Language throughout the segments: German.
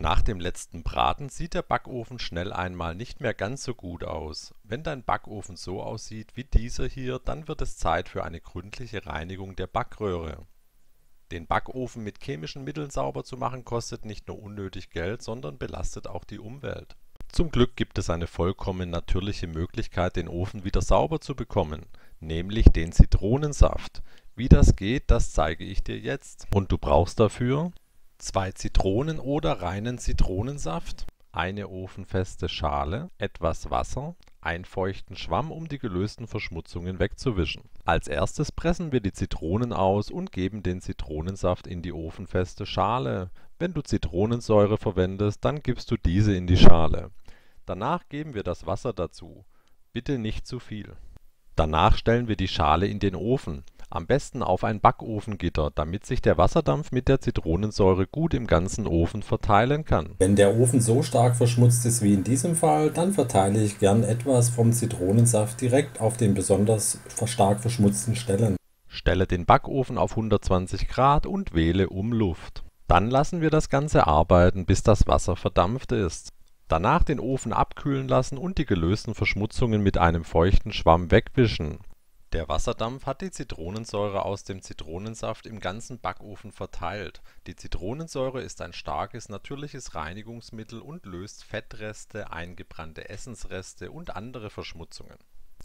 Nach dem letzten Braten sieht der Backofen schnell einmal nicht mehr ganz so gut aus. Wenn dein Backofen so aussieht wie dieser hier, dann wird es Zeit für eine gründliche Reinigung der Backröhre. Den Backofen mit chemischen Mitteln sauber zu machen kostet nicht nur unnötig Geld, sondern belastet auch die Umwelt. Zum Glück gibt es eine vollkommen natürliche Möglichkeit den Ofen wieder sauber zu bekommen, nämlich den Zitronensaft. Wie das geht, das zeige ich dir jetzt. Und du brauchst dafür zwei Zitronen oder reinen Zitronensaft, eine ofenfeste Schale, etwas Wasser, einen feuchten Schwamm, um die gelösten Verschmutzungen wegzuwischen. Als erstes pressen wir die Zitronen aus und geben den Zitronensaft in die ofenfeste Schale. Wenn du Zitronensäure verwendest, dann gibst du diese in die Schale. Danach geben wir das Wasser dazu. Bitte nicht zu viel. Danach stellen wir die Schale in den Ofen am besten auf ein Backofengitter, damit sich der Wasserdampf mit der Zitronensäure gut im ganzen Ofen verteilen kann. Wenn der Ofen so stark verschmutzt ist wie in diesem Fall, dann verteile ich gern etwas vom Zitronensaft direkt auf den besonders stark verschmutzten Stellen. Stelle den Backofen auf 120 Grad und wähle Umluft. Dann lassen wir das Ganze arbeiten, bis das Wasser verdampft ist. Danach den Ofen abkühlen lassen und die gelösten Verschmutzungen mit einem feuchten Schwamm wegwischen der Wasserdampf hat die Zitronensäure aus dem Zitronensaft im ganzen Backofen verteilt. Die Zitronensäure ist ein starkes natürliches Reinigungsmittel und löst Fettreste, eingebrannte Essensreste und andere Verschmutzungen.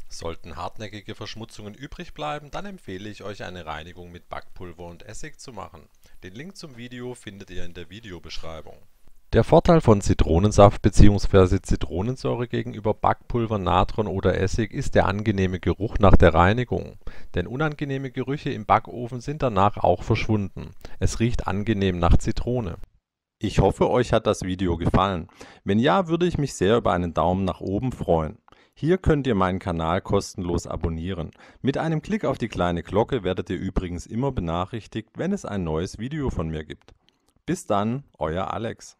Sollten hartnäckige Verschmutzungen übrig bleiben, dann empfehle ich euch eine Reinigung mit Backpulver und Essig zu machen. Den Link zum Video findet ihr in der Videobeschreibung der Vorteil von Zitronensaft bzw. Zitronensäure gegenüber Backpulver, Natron oder Essig ist der angenehme Geruch nach der Reinigung, denn unangenehme Gerüche im Backofen sind danach auch verschwunden. Es riecht angenehm nach Zitrone. Ich hoffe, euch hat das Video gefallen. Wenn ja, würde ich mich sehr über einen Daumen nach oben freuen. Hier könnt ihr meinen Kanal kostenlos abonnieren. Mit einem Klick auf die kleine Glocke werdet ihr übrigens immer benachrichtigt, wenn es ein neues Video von mir gibt. Bis dann, euer Alex.